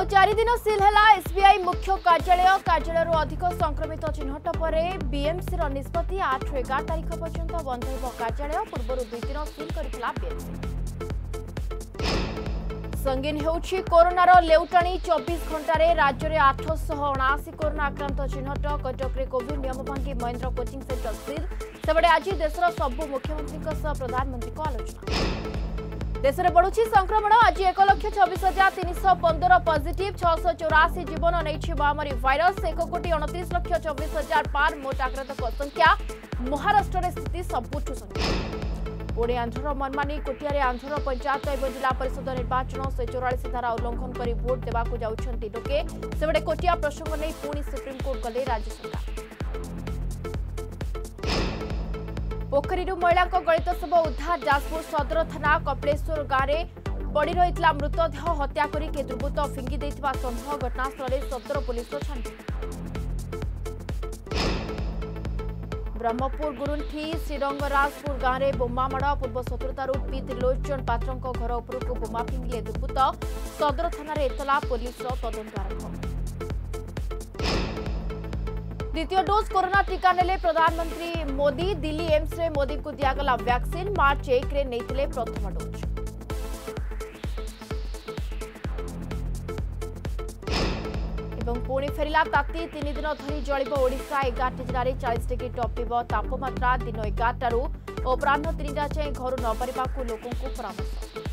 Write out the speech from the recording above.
ଆଉ ଚାରିଦିନ ସିଲ୍ ହେଲା ଏସ୍ବିଆଇ ମୁଖ୍ୟ କାର୍ଯ୍ୟାଳୟ କାର୍ଯ୍ୟାଳୟରୁ ଅଧିକ ସଂକ୍ରମିତ ଚିହ୍ନଟ ପରେ ବିଏମ୍ସିର ନିଷ୍ପତ୍ତି ଆଠ ଏଗାର ତାରିଖ ପର୍ଯ୍ୟନ୍ତ ବନ୍ଦ ହେବ କାର୍ଯ୍ୟାଳୟ ପୂର୍ବରୁ ଦୁଇ ଦିନ ସିଲ୍ କରିଥିଲା ବିଏମ୍ସି ସଙ୍ଗୀନ ହେଉଛି କରୋନାର ଲେଉଟାଣି ଚବିଶ ଘଣ୍ଟାରେ ରାଜ୍ୟରେ ଆଠଶହ ଅଣାଅଶୀ କରୋନା ଆକ୍ରାନ୍ତ ଚିହ୍ନଟ କଟକରେ କୋଭିଡ୍ ନିୟମ ଭାଙ୍ଗି ମହେନ୍ଦ୍ର କୋଚିଂ ସେଣ୍ଟର ସିଲ୍ ସେପଟେ ଆଜି ଦେଶର ସବୁ ମୁଖ୍ୟମନ୍ତ୍ରୀଙ୍କ ସହ ପ୍ରଧାନମନ୍ତ୍ରୀଙ୍କ ଆଲୋଚନା দেশের বড়ুছি সংক্রমণ আজ এক লক্ষ ছবিশ হাজার তিনশ পনের পজিটিভ ছশ চৌরাশি জীবন নেইছে মহামারী ভাইরস এক কোটি অণত্রিশ লক্ষ চবিশ হাজার পার মোট আক্রান্তক সংখ্যা মহারাষ্ট্রের স্থিতি সবুঠু সংকীর্ণ পুনে আন্ধ্রর মনমানি কোটিয়ারে আন্ধ্র পঞ্চায়েত এবং জেলা পরিষদ নির্বাচন শহে চৌরাশি ধারা উল্লঙ্ঘন করে ভোট দেওয়া যাচ্ছেন লোকে সেপটে কোটিয়া প্রসঙ্গ নিয়ে পুঁ সুপ্রিমকোর্ট গলে রাজ্য সরকার ପୋଖରୀରୁ ମହିଳାଙ୍କ ଗଳିତ ଶବ ଉଦ୍ଧାର ଯାଜପୁର ସଦର ଥାନା କପିଳେଶ୍ୱର ଗାଁରେ ପଡ଼ି ରହିଥିଲା ମୃତଦେହ ହତ୍ୟା କରି କିଏ ଦୁର୍ବୃତ୍ତ ଫିଙ୍ଗି ଦେଇଥିବା ସନ୍ଦେହ ଘଟଣାସ୍ଥଳରେ ସଦର ପୁଲିସର ଛାଡ଼ି ବ୍ରହ୍ମପୁର ଗୁରୁଣ୍ଠି ଶ୍ରୀରଙ୍ଗରାଜପୁର ଗାଁରେ ବୋମାମାଡ଼ ପୂର୍ବ ଶତ୍ରୁତାରୁ ପି ତ୍ରିଲୋଚନ ପାତ୍ରଙ୍କ ଘର ଉପରକୁ ବୋମା ଫିଙ୍ଗିଲେ ଦୁର୍ବୃତ୍ତ ସଦର ଥାନାରେ ଏତଲା ପୋଲିସର ତଦନ୍ତ ଆରମ୍ଭ দ্বিতীয় ডোজ করোনা টিকা নেলে প্রধানমন্ত্রী মোদি দিল্লি এমসরে মোদিকে দিয়াগলা ভ্যাকসিন মার্চ একরে নেইলে প্রথম ডোজ এবং পুঁ ফেরা তাতি তিন দিন ধর জলব ওড়শা এগারটি জেলার চাশ ডিগ্রি টপিব তাপমাত্রা দিন এগারটার অপরাহ তিনটা যায় ঘর নবারা লোক পরামর্শ